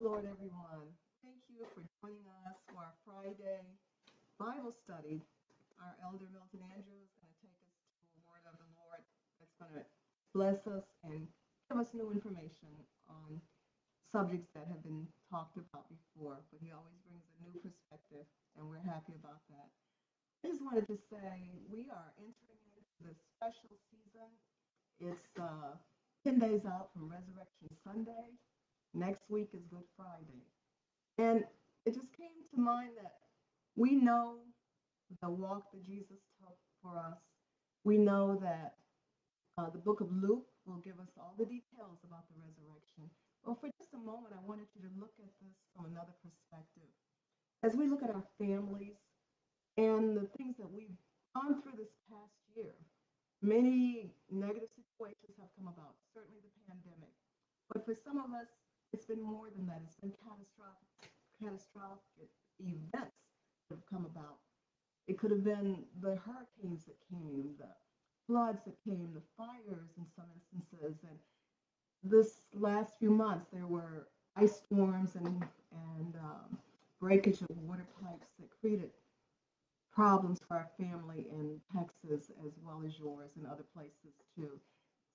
Lord, everyone. Thank you for joining us for our Friday Bible study. Our elder Milton Andrew is going to take us to a word of the Lord that's going to bless us and give us new information on subjects that have been talked about before. But he always brings a new perspective, and we're happy about that. I just wanted to say we are entering into the special season. It's uh, 10 days out from Resurrection Sunday. Next week is Good Friday. And it just came to mind that we know the walk that Jesus took for us. We know that uh, the book of Luke will give us all the details about the resurrection. Well, for just a moment, I wanted you to look at this from another perspective. As we look at our families and the things that we've gone through this past year, many negative situations have come about, certainly the pandemic. But for some of us, it's been more than that. It's been catastrophic, catastrophic events that have come about. It could have been the hurricanes that came, the floods that came, the fires in some instances. And this last few months, there were ice storms and, and um, breakage of water pipes that created problems for our family in Texas as well as yours and other places too.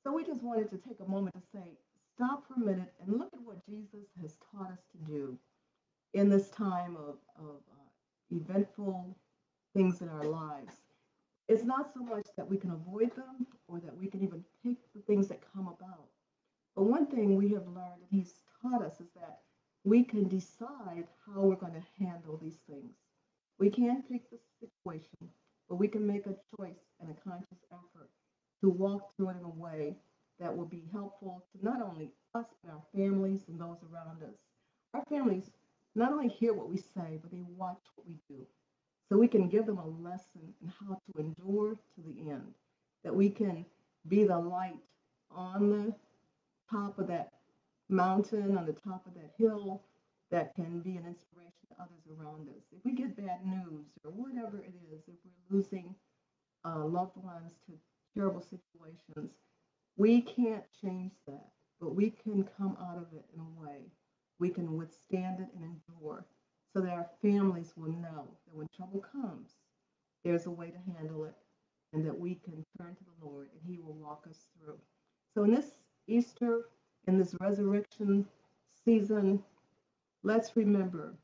So we just wanted to take a moment to say, stop for a minute and look at what Jesus has taught us to do in this time of, of uh, eventful things in our lives. It's not so much that we can avoid them or that we can even take the things that come about. But one thing we have learned and he's taught us is that we can decide how we're going to handle these things. We can't pick the situation, but we can make a choice and a conscious effort to walk through it in a way that will be helpful to not only us, but our families and those around us. Our families not only hear what we say, but they watch what we do. So we can give them a lesson in how to endure to the end, that we can be the light on the top of that mountain, on the top of that hill, that can be an inspiration to others around us. If we get bad news or whatever it is, if we're losing uh, loved ones to terrible situations, we can't change that, but we can come out of it in a way. We can withstand it and endure so that our families will know that when trouble comes, there's a way to handle it and that we can turn to the Lord and He will walk us through. So, in this Easter, in this resurrection season, let's remember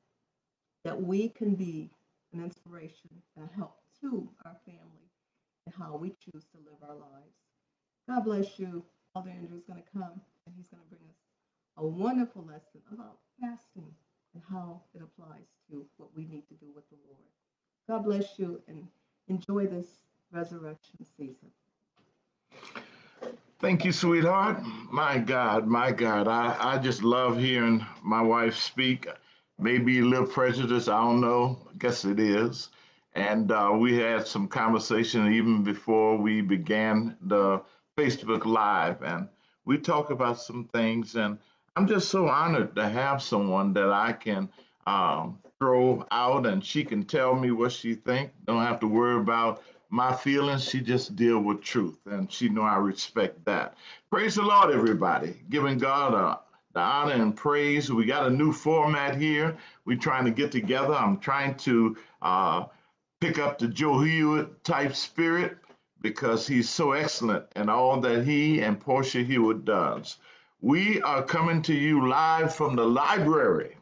that we can be an inspiration and help to our family and how we choose to live our lives. God bless you. Elder Andrew is going to come and he's going to bring us a wonderful lesson about fasting and how it applies to what we need to do with the Lord. God bless you and enjoy this resurrection season. Thank you, sweetheart. My God, my God. I, I just love hearing my wife speak. Maybe a little prejudice, I don't know. I guess it is. And uh, we had some conversation even before we began the Facebook Live, and we talk about some things. And I'm just so honored to have someone that I can um, throw out, and she can tell me what she think. Don't have to worry about my feelings. She just deal with truth, and she know I respect that. Praise the Lord, everybody. Giving God a the honor and praise. We got a new format here. We're trying to get together. I'm trying to uh, pick up the Joe Hewitt type spirit because he's so excellent in all that he and Portia Hewitt does. We are coming to you live from the library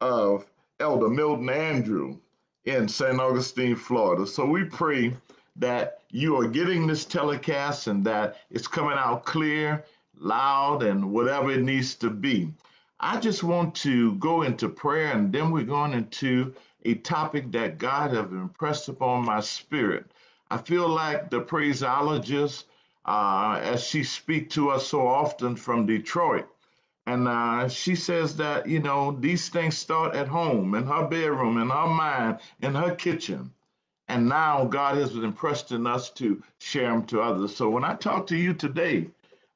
of Elder Milton Andrew in St. Augustine, Florida. So we pray that you are getting this telecast and that it's coming out clear, loud, and whatever it needs to be. I just want to go into prayer and then we're going into a topic that God has impressed upon my spirit. I feel like the phraseologist, uh, as she speaks to us so often from Detroit, and uh, she says that, you know, these things start at home, in her bedroom, in her mind, in her kitchen. And now God has impressed in us to share them to others. So when I talk to you today,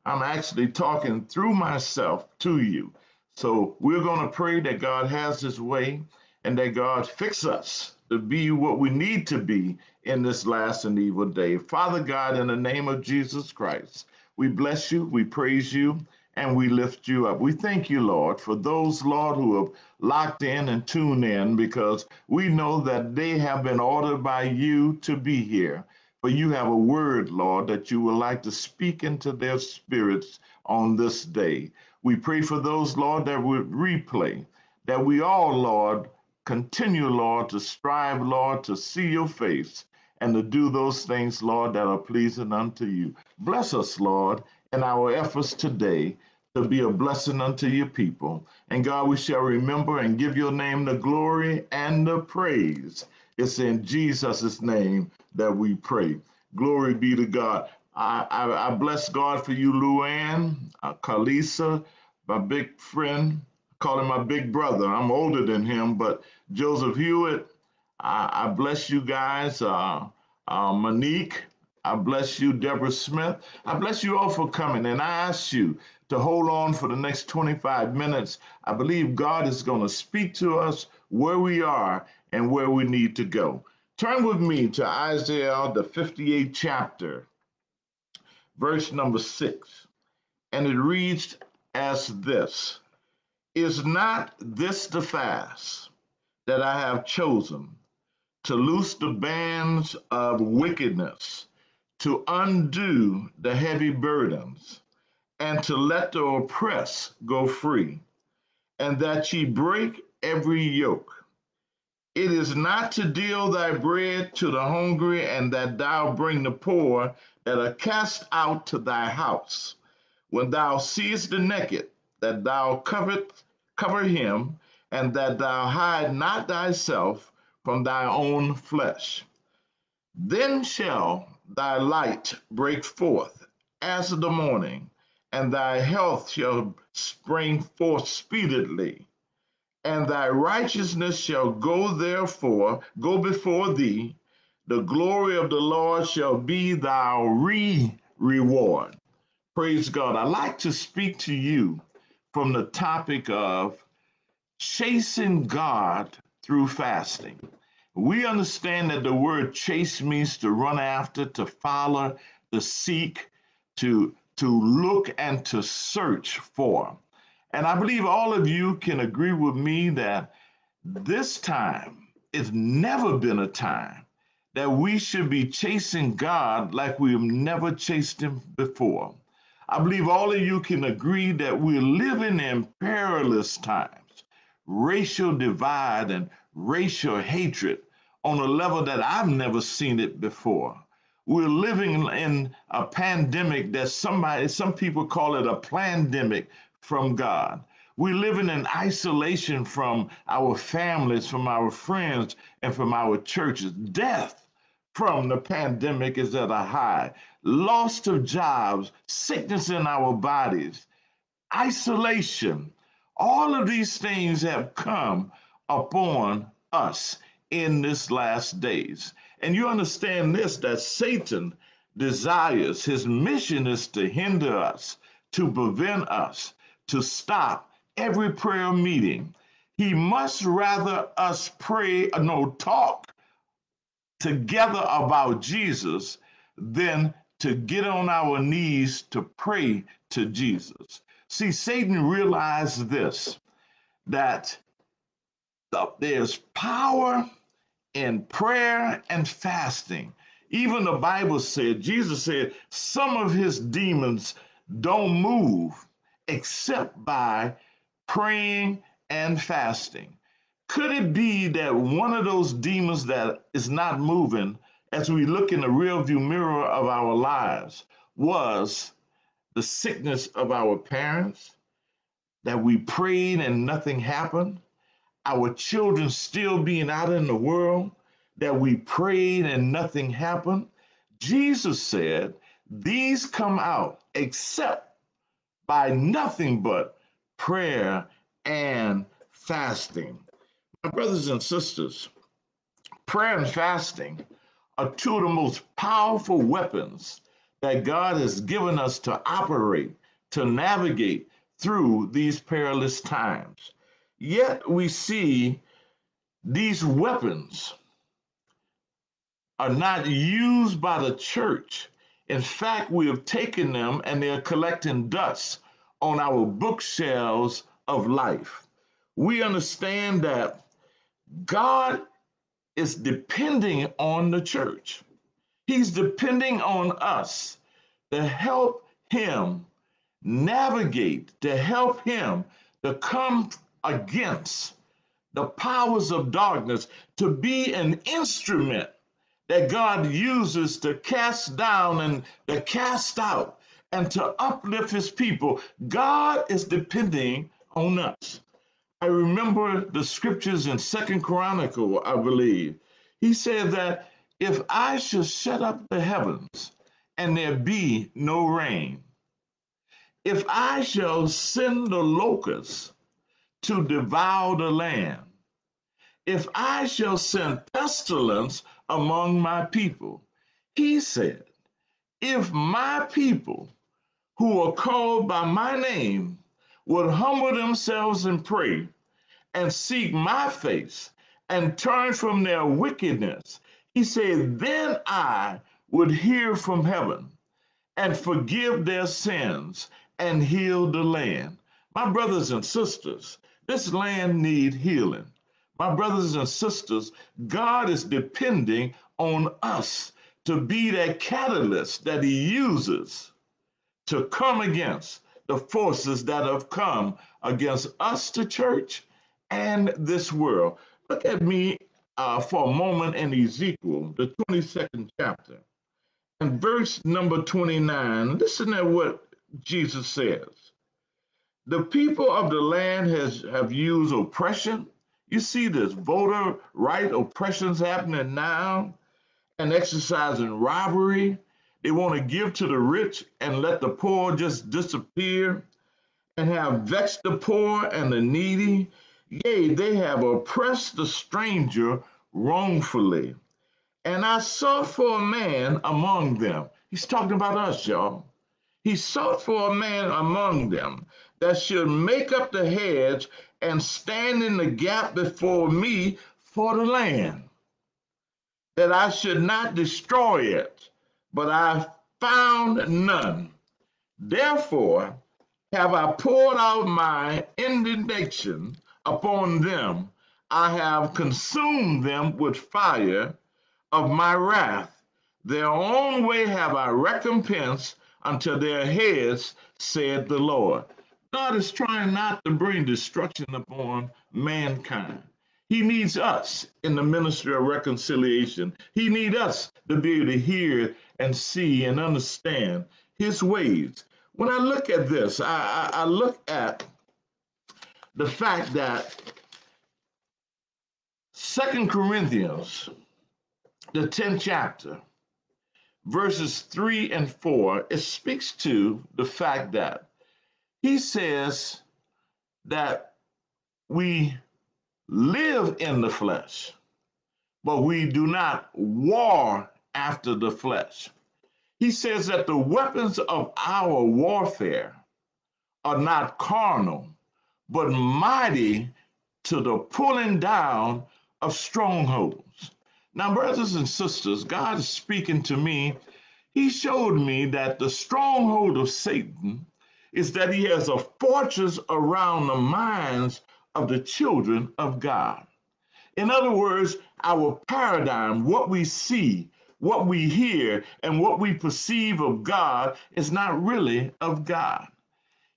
I'm actually talking through myself to you. So we're going to pray that God has his way and that God fix us to be what we need to be in this last and evil day. Father God, in the name of Jesus Christ, we bless you, we praise you, and we lift you up. We thank you, Lord, for those, Lord, who have locked in and tuned in because we know that they have been ordered by you to be here. For you have a word, Lord, that you would like to speak into their spirits on this day. We pray for those, Lord, that would replay, that we all, Lord, continue, Lord, to strive, Lord, to see your face and to do those things, Lord, that are pleasing unto you. Bless us, Lord, in our efforts today to be a blessing unto your people. And God, we shall remember and give your name the glory and the praise. It's in Jesus' name that we pray. Glory be to God. I, I, I bless God for you, Luann, uh, Kalisa, my big friend. call him my big brother. I'm older than him, but Joseph Hewitt, I, I bless you guys. Uh, uh, Monique, I bless you, Deborah Smith. I bless you all for coming. And I ask you to hold on for the next 25 minutes. I believe God is going to speak to us where we are and where we need to go. Turn with me to Isaiah, the 58th chapter, verse number six. And it reads as this Is not this the fast that I have chosen to loose the bands of wickedness, to undo the heavy burdens, and to let the oppressed go free, and that ye break every yoke? It is not to deal thy bread to the hungry, and that thou bring the poor that are cast out to thy house. When thou seest the naked, that thou cover, cover him, and that thou hide not thyself from thy own flesh. Then shall thy light break forth as the morning, and thy health shall spring forth speedily and thy righteousness shall go therefore, go before thee. The glory of the Lord shall be thy re reward. Praise God. I'd like to speak to you from the topic of chasing God through fasting. We understand that the word chase means to run after, to follow, to seek, to, to look, and to search for. And I believe all of you can agree with me that this time, it's never been a time that we should be chasing God like we've never chased Him before. I believe all of you can agree that we're living in perilous times, racial divide and racial hatred on a level that I've never seen it before. We're living in a pandemic that somebody, some people call it a pandemic from God. We're living in isolation from our families, from our friends, and from our churches. Death from the pandemic is at a high. Loss of jobs, sickness in our bodies, isolation. All of these things have come upon us in this last days. And you understand this that Satan desires, his mission is to hinder us, to prevent us, to stop every prayer meeting. He must rather us pray, no, talk together about Jesus than to get on our knees to pray to Jesus. See, Satan realized this that there's power in prayer and fasting. Even the Bible said, Jesus said, some of his demons don't move except by praying and fasting. Could it be that one of those demons that is not moving as we look in the rearview mirror of our lives was the sickness of our parents, that we prayed and nothing happened, our children still being out in the world, that we prayed and nothing happened? Jesus said, These come out except by nothing but prayer and fasting. My brothers and sisters, prayer and fasting are two of the most powerful weapons that God has given us to operate, to navigate through these perilous times. Yet we see these weapons are not used by the church in fact, we have taken them and they're collecting dust on our bookshelves of life. We understand that God is depending on the church. He's depending on us to help him navigate, to help him to come against the powers of darkness, to be an instrument that God uses to cast down and to cast out and to uplift his people. God is depending on us. I remember the scriptures in Second Chronicle, I believe. He said that if I should shut up the heavens and there be no rain, if I shall send the locusts to devour the land, if I shall send pestilence among my people, he said, if my people who are called by my name would humble themselves and pray and seek my face and turn from their wickedness, he said, then I would hear from heaven and forgive their sins and heal the land. My brothers and sisters, this land need healing. My brothers and sisters, God is depending on us to be that catalyst that he uses to come against the forces that have come against us, the church, and this world. Look at me uh, for a moment in Ezekiel, the 22nd chapter, and verse number 29. Listen to what Jesus says. The people of the land has have used oppression. You see this voter right oppressions happening now and exercising robbery. They want to give to the rich and let the poor just disappear and have vexed the poor and the needy Yea, they have oppressed the stranger wrongfully. And I sought for a man among them. He's talking about us, y'all. He sought for a man among them that should make up the hedge and stand in the gap before me for the land, that I should not destroy it, but I found none. Therefore have I poured out my indignation upon them. I have consumed them with fire of my wrath. Their own way have I recompensed unto their heads, said the Lord. God is trying not to bring destruction upon mankind. He needs us in the ministry of reconciliation. He needs us to be able to hear and see and understand his ways. When I look at this, I, I, I look at the fact that Second Corinthians, the 10th chapter, verses 3 and 4, it speaks to the fact that he says that we live in the flesh, but we do not war after the flesh. He says that the weapons of our warfare are not carnal, but mighty to the pulling down of strongholds. Now, brothers and sisters, God is speaking to me. He showed me that the stronghold of Satan is that he has a fortress around the minds of the children of God. In other words, our paradigm, what we see, what we hear, and what we perceive of God is not really of God.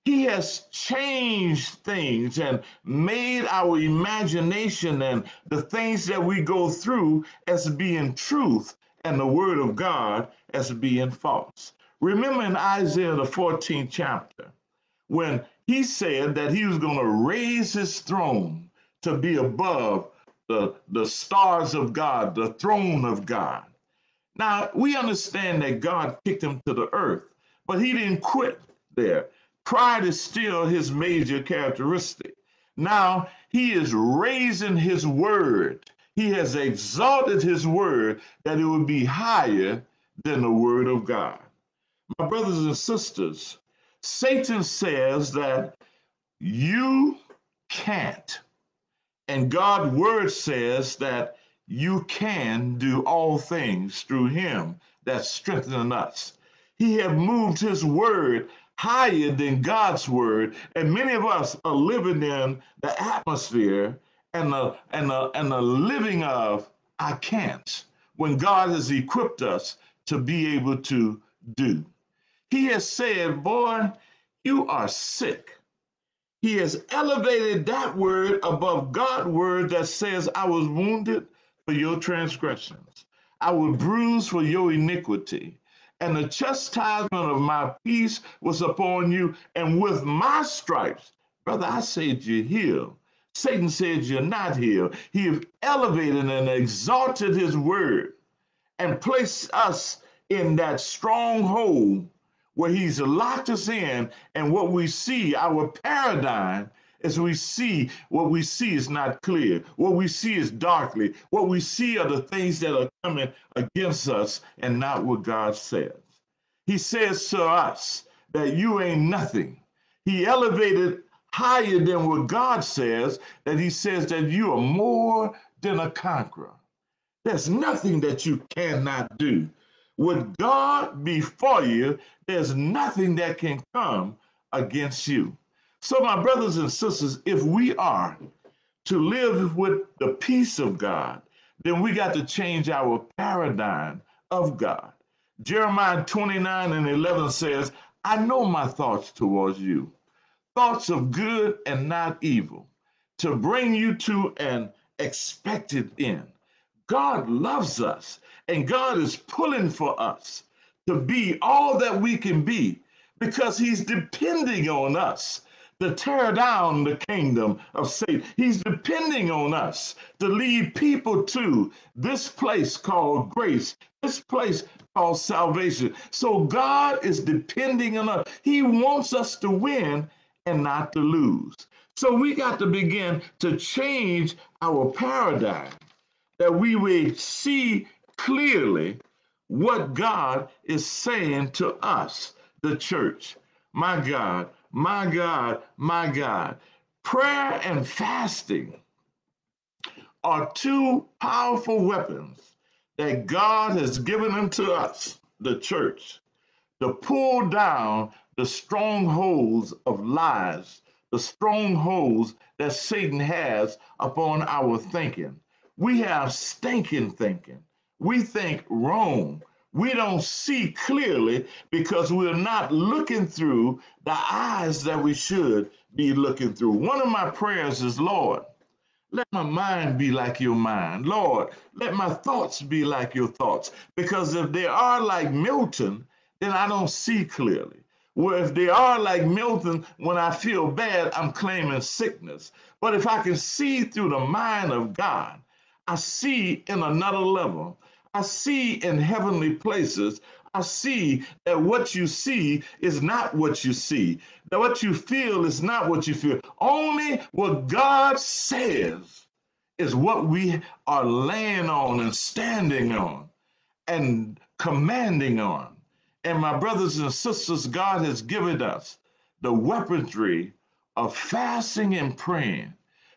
He has changed things and made our imagination and the things that we go through as being truth and the word of God as being false. Remember in Isaiah, the 14th chapter, when he said that he was going to raise his throne to be above the, the stars of God, the throne of God. Now, we understand that God kicked him to the earth, but he didn't quit there. Pride is still his major characteristic. Now he is raising his word. He has exalted his word that it would be higher than the word of God. My brothers and sisters, Satan says that you can't. And God's word says that you can do all things through him that strengthens us. He have moved his word higher than God's word. And many of us are living in the atmosphere and the and the and the living of I can't when God has equipped us to be able to do. He has said, Boy, you are sick. He has elevated that word above God's word that says, I was wounded for your transgressions, I was bruised for your iniquity. And the chastisement of my peace was upon you, and with my stripes, brother, I said you're healed. Satan said you're not healed. He has elevated and exalted his word and placed us in that stronghold where he's locked us in. And what we see, our paradigm, is we see what we see is not clear. What we see is darkly. What we see are the things that are coming against us and not what God says. He says to us that you ain't nothing. He elevated higher than what God says, that he says that you are more than a conqueror. There's nothing that you cannot do. With God before you, there's nothing that can come against you. So, my brothers and sisters, if we are to live with the peace of God, then we got to change our paradigm of God. Jeremiah 29 and 11 says, I know my thoughts towards you, thoughts of good and not evil, to bring you to an expected end. God loves us and God is pulling for us to be all that we can be because he's depending on us to tear down the kingdom of Satan. He's depending on us to lead people to this place called grace, this place called salvation. So God is depending on us. He wants us to win and not to lose. So we got to begin to change our paradigm that we will see clearly what God is saying to us, the church. My God, my God, my God. Prayer and fasting are two powerful weapons that God has given unto us, the church, to pull down the strongholds of lies, the strongholds that Satan has upon our thinking. We have stinking thinking. We think wrong. We don't see clearly because we're not looking through the eyes that we should be looking through. One of my prayers is, Lord, let my mind be like your mind. Lord, let my thoughts be like your thoughts. Because if they are like Milton, then I don't see clearly. Well, if they are like Milton, when I feel bad, I'm claiming sickness. But if I can see through the mind of God, I see in another level. I see in heavenly places. I see that what you see is not what you see. That what you feel is not what you feel. Only what God says is what we are laying on and standing on and commanding on. And my brothers and sisters, God has given us the weaponry of fasting and praying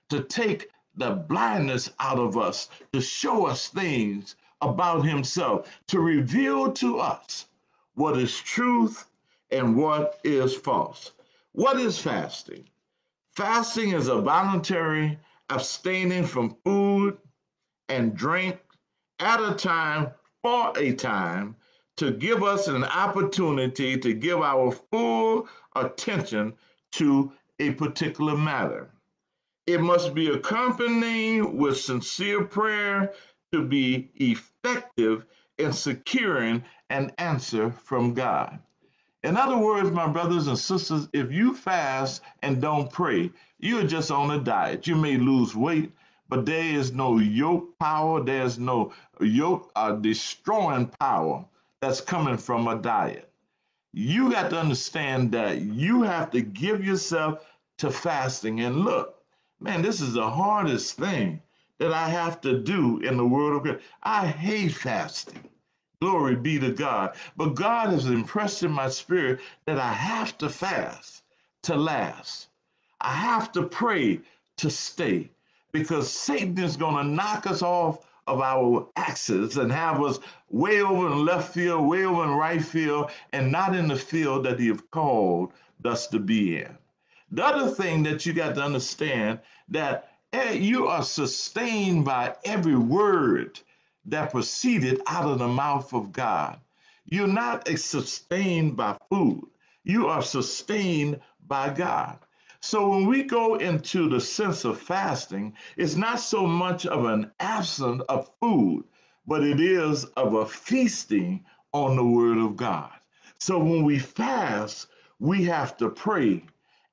to take the blindness out of us, to show us things about himself, to reveal to us what is truth and what is false. What is fasting? Fasting is a voluntary abstaining from food and drink at a time for a time to give us an opportunity to give our full attention to a particular matter. It must be accompanied with sincere prayer to be effective in securing an answer from God. In other words, my brothers and sisters, if you fast and don't pray, you're just on a diet. You may lose weight, but there is no yoke power, there's no yoke uh, destroying power that's coming from a diet. You got to understand that you have to give yourself to fasting. And look, man, this is the hardest thing that I have to do in the world of God. I hate fasting. Glory be to God. But God has impressed in my spirit that I have to fast to last. I have to pray to stay because Satan is going to knock us off of our axes and have us way over in left field, way over in right field, and not in the field that He have called us to be in. The other thing that you got to understand that you are sustained by every word that proceeded out of the mouth of God. You're not sustained by food. You are sustained by God. So when we go into the sense of fasting, it's not so much of an absence of food, but it is of a feasting on the word of God. So when we fast, we have to pray.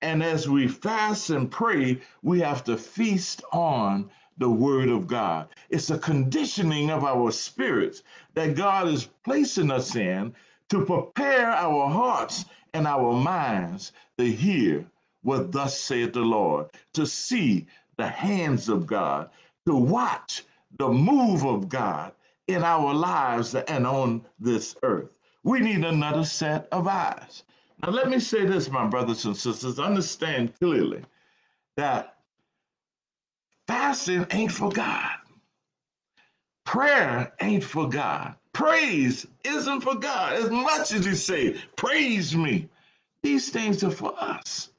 And as we fast and pray, we have to feast on the word of God. It's a conditioning of our spirits that God is placing us in to prepare our hearts and our minds to hear what thus saith the Lord, to see the hands of God, to watch the move of God in our lives and on this earth. We need another set of eyes. Now, let me say this, my brothers and sisters, understand clearly that fasting ain't for God. Prayer ain't for God. Praise isn't for God. As much as you say, praise me, these things are for us.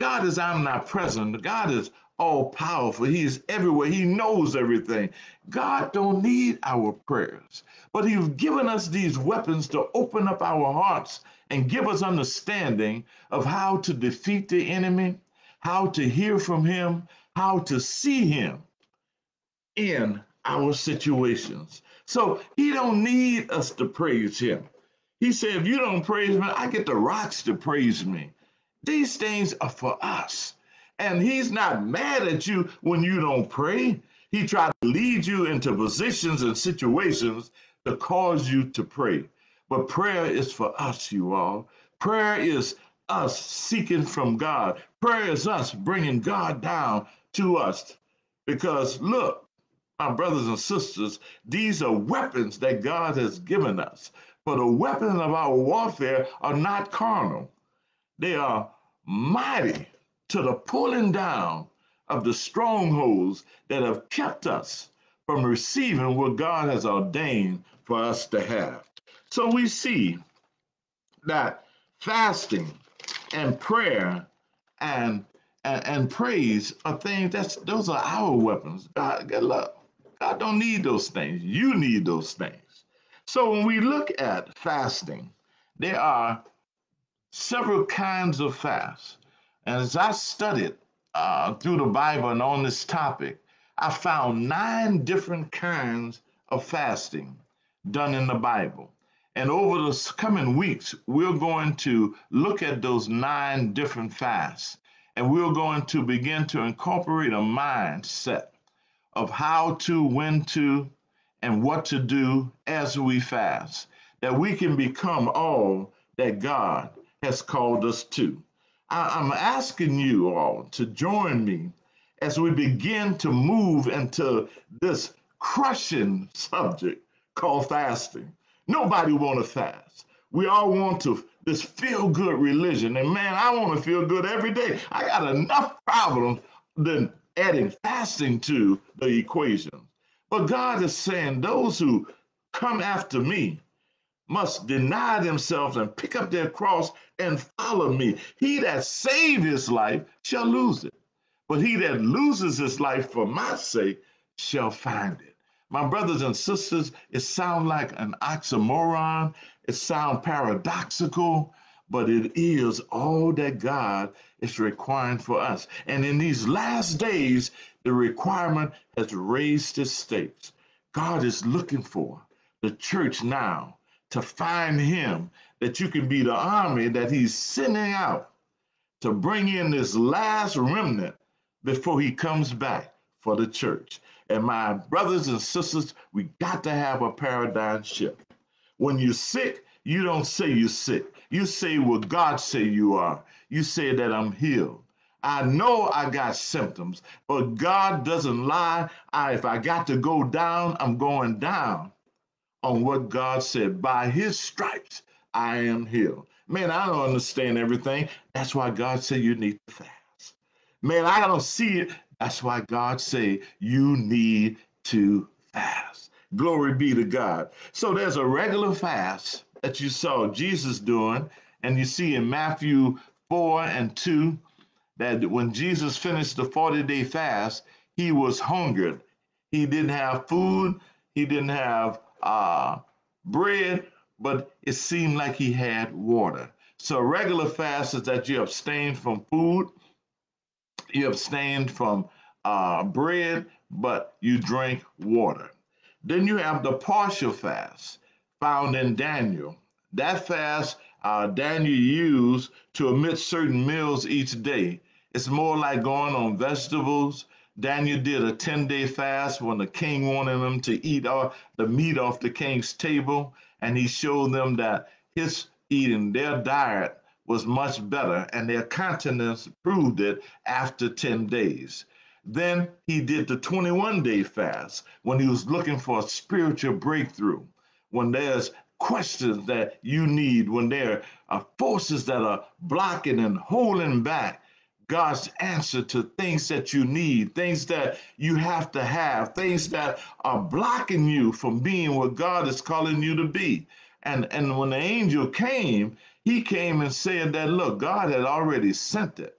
God is omnipresent. God is all powerful. He is everywhere. He knows everything. God don't need our prayers, but He's given us these weapons to open up our hearts and give us understanding of how to defeat the enemy, how to hear from Him, how to see Him in our situations. So He don't need us to praise Him. He said, if you don't praise me, I get the rocks to praise me. These things are for us. And he's not mad at you when you don't pray. He tried to lead you into positions and situations to cause you to pray. But prayer is for us, you all. Prayer is us seeking from God. Prayer is us bringing God down to us. Because look, my brothers and sisters, these are weapons that God has given us. For the weapons of our warfare are not carnal, they are mighty to the pulling down of the strongholds that have kept us from receiving what God has ordained for us to have. So we see that fasting and prayer and and, and praise are things that's those are our weapons. God, God, God don't need those things. You need those things. So when we look at fasting, there are several kinds of fasts. And as I studied uh, through the Bible and on this topic, I found nine different kinds of fasting done in the Bible. And over the coming weeks, we're going to look at those nine different fasts. And we're going to begin to incorporate a mindset of how to, when to, and what to do as we fast, that we can become all that God has called us to. I, am asking you all to join me as we begin to move into this crushing subject called fasting. Nobody want to fast. We all want to this feel good religion. And man, I want to feel good every day. I got enough problems than adding fasting to the equation. But God is saying those who come after me, must deny themselves and pick up their cross and follow me. He that save his life shall lose it, but he that loses his life for my sake shall find it. My brothers and sisters, it sounds like an oxymoron. It sounds paradoxical, but it is all that God is requiring for us. And in these last days, the requirement has raised its stakes. God is looking for the church now to find him, that you can be the army that he's sending out to bring in this last remnant before he comes back for the church. And my brothers and sisters, we got to have a paradigm shift. When you're sick, you don't say you're sick. You say what God say you are. You say that I'm healed. I know I got symptoms, but God doesn't lie. I, if I got to go down, I'm going down on what God said. By his stripes, I am healed. Man, I don't understand everything. That's why God said you need to fast. Man, I don't see it. That's why God said you need to fast. Glory be to God. So there's a regular fast that you saw Jesus doing, and you see in Matthew 4 and 2 that when Jesus finished the 40 day fast, he was hungered. He didn't have food, he didn't have uh, bread, but it seemed like he had water. So, regular fast is that you abstain from food, you abstain from uh, bread, but you drink water. Then you have the partial fast found in Daniel. That fast uh, Daniel used to omit certain meals each day. It's more like going on vegetables. Daniel did a 10 day fast when the king wanted him to eat the meat off the king's table, and he showed them that his eating, their diet, was much better, and their continence proved it after 10 days. Then he did the 21 day fast when he was looking for a spiritual breakthrough. When there's questions that you need, when there are forces that are blocking and holding back God's answer to things that you need, things that you have to have, things that are blocking you from being what God is calling you to be. And, and when the angel came, he came and said that, look, God had already sent it,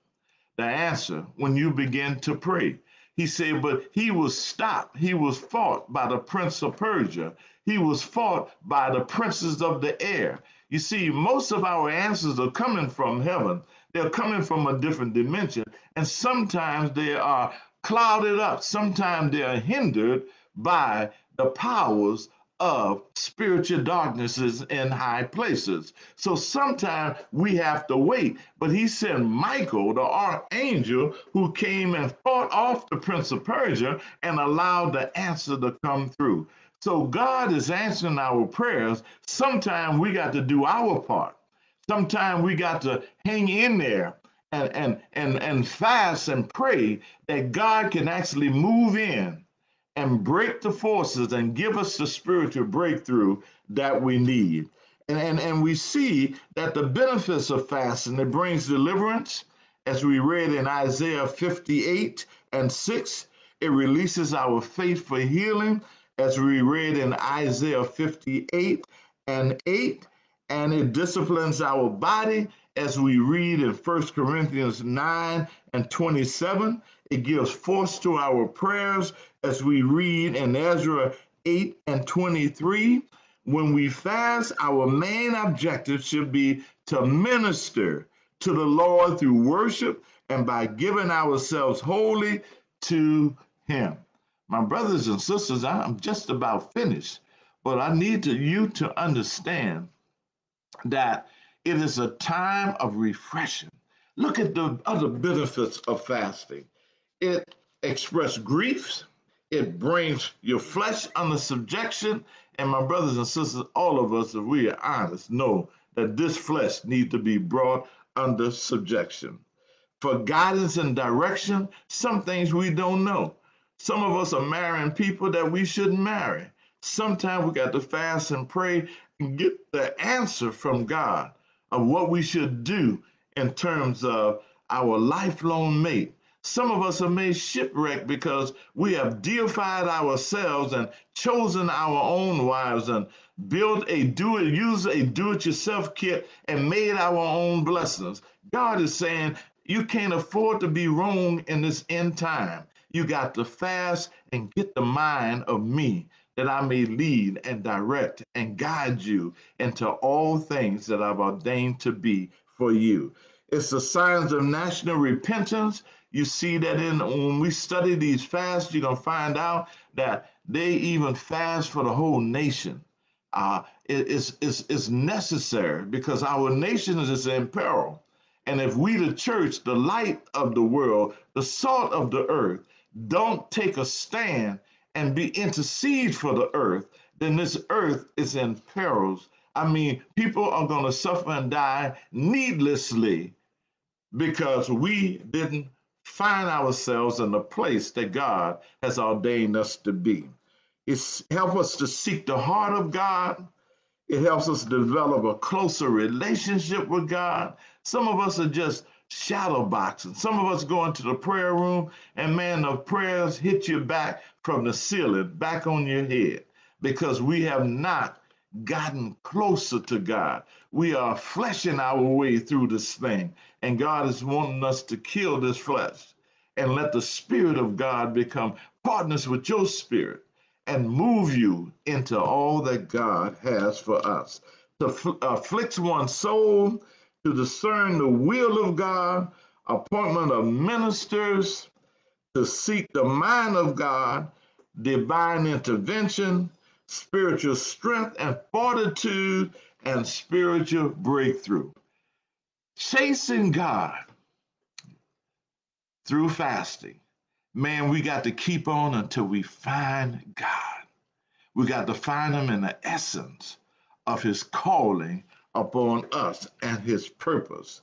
the answer, when you begin to pray. He said, but he was stopped. He was fought by the prince of Persia. He was fought by the princes of the air. You see, most of our answers are coming from heaven. They're coming from a different dimension. And sometimes they are clouded up. Sometimes they are hindered by the powers of spiritual darknesses in high places. So sometimes we have to wait. But he sent Michael, the archangel, who came and fought off the prince of Persia and allowed the answer to come through. So God is answering our prayers. Sometimes we got to do our part. Sometimes we got to hang in there and, and, and, and fast and pray that God can actually move in and break the forces and give us the spiritual breakthrough that we need. And, and, and we see that the benefits of fasting, it brings deliverance, as we read in Isaiah 58 and 6. It releases our faith for healing, as we read in Isaiah 58 and 8. And it disciplines our body, as we read in 1 Corinthians 9 and 27. It gives force to our prayers as we read in Ezra 8 and 23. When we fast, our main objective should be to minister to the Lord through worship and by giving ourselves wholly to Him. My brothers and sisters, I'm just about finished, but I need to, you to understand that it is a time of refreshing. Look at the other benefits of fasting. It expresses griefs, it brings your flesh under subjection. And my brothers and sisters, all of us, if we are honest, know that this flesh needs to be brought under subjection. For guidance and direction, some things we don't know. Some of us are marrying people that we shouldn't marry. Sometimes we got to fast and pray get the answer from God of what we should do in terms of our lifelong mate. Some of us are made shipwreck because we have deified ourselves and chosen our own wives and built a do it, use a do it yourself kit and made our own blessings. God is saying you can't afford to be wrong in this end time. You got to fast and get the mind of me that I may lead and direct and guide you into all things that I've ordained to be for you. It's the signs of national repentance you see that in when we study these fasts, you're gonna find out that they even fast for the whole nation. Uh, it, it's, it's, it's necessary because our nation is in peril. And if we, the church, the light of the world, the salt of the earth, don't take a stand and be intercede for the earth, then this earth is in perils. I mean, people are going to suffer and die needlessly because we didn't find ourselves in the place that God has ordained us to be. It helps us to seek the heart of God. It helps us develop a closer relationship with God. Some of us are just shadow boxing. Some of us go into the prayer room and man, the prayers hit you back from the ceiling, back on your head. because we have not gotten closer to God. We are fleshing our way through this thing, and God is wanting us to kill this flesh and let the Spirit of God become partners with your spirit and move you into all that God has for us. To afflict one's soul, to discern the will of God, appointment of ministers, to seek the mind of God, divine intervention, spiritual strength and fortitude, and spiritual breakthrough. Chasing God through fasting. Man, we got to keep on until we find God. We got to find Him in the essence of His calling upon us and His purpose.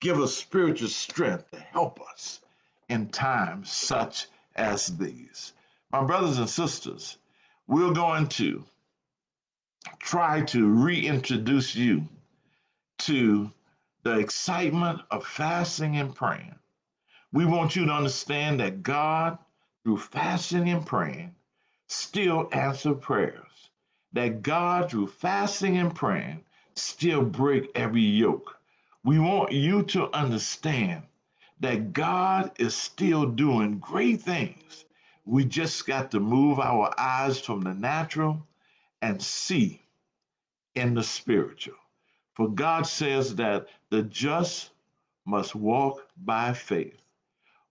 Give us spiritual strength to help us in times such as these. My brothers and sisters, we're going to try to reintroduce you to the excitement of fasting and praying. We want you to understand that God, through fasting and praying, still answers prayers. That God, through fasting and praying, still break every yoke. We want you to understand that God is still doing great things. We just got to move our eyes from the natural and see in the spiritual. For God says that the just must walk by faith.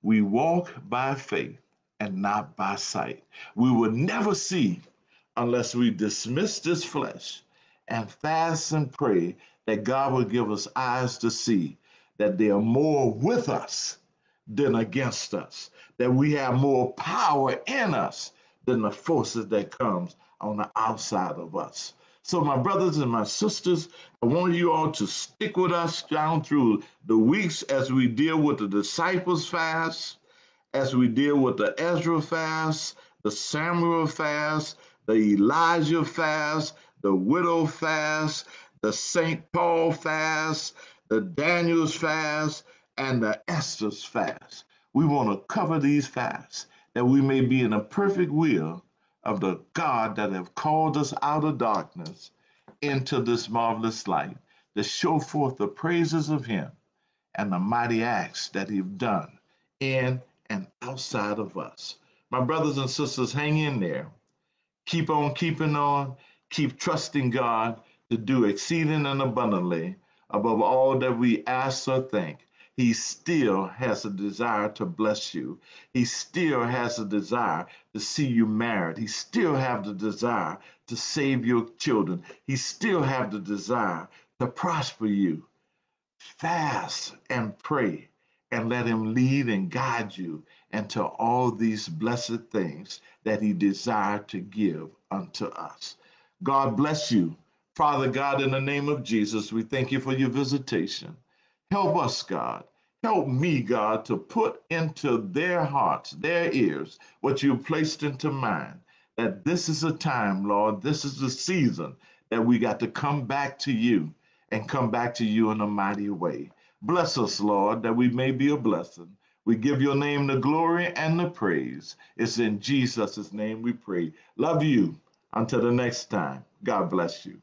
We walk by faith and not by sight. We will never see unless we dismiss this flesh and fast and pray that God will give us eyes to see that they are more with us than against us, that we have more power in us than the forces that comes on the outside of us. So, my brothers and my sisters, I want you all to stick with us down through the weeks as we deal with the disciples fast, as we deal with the Ezra fast, the Samuel fast, the Elijah fast, the widow fast, the St. Paul fast, the Daniel's fast, and the Esther's fast. We want to cover these fasts that we may be in a perfect will of the God that have called us out of darkness into this marvelous light to show forth the praises of him and the mighty acts that he's done in and outside of us. My brothers and sisters, hang in there. Keep on keeping on. Keep trusting God to do exceeding and abundantly above all that we ask or think he still has a desire to bless you. He still has a desire to see you married. He still have the desire to save your children. He still have the desire to prosper you. Fast and pray and let him lead and guide you into all these blessed things that he desired to give unto us. God bless you. Father God, in the name of Jesus, we thank you for your visitation. Help us, God. Help me, God, to put into their hearts, their ears, what you placed into mine. That this is a time, Lord, this is the season that we got to come back to you and come back to you in a mighty way. Bless us, Lord, that we may be a blessing. We give your name the glory and the praise. It's in Jesus' name we pray. Love you. Until the next time, God bless you.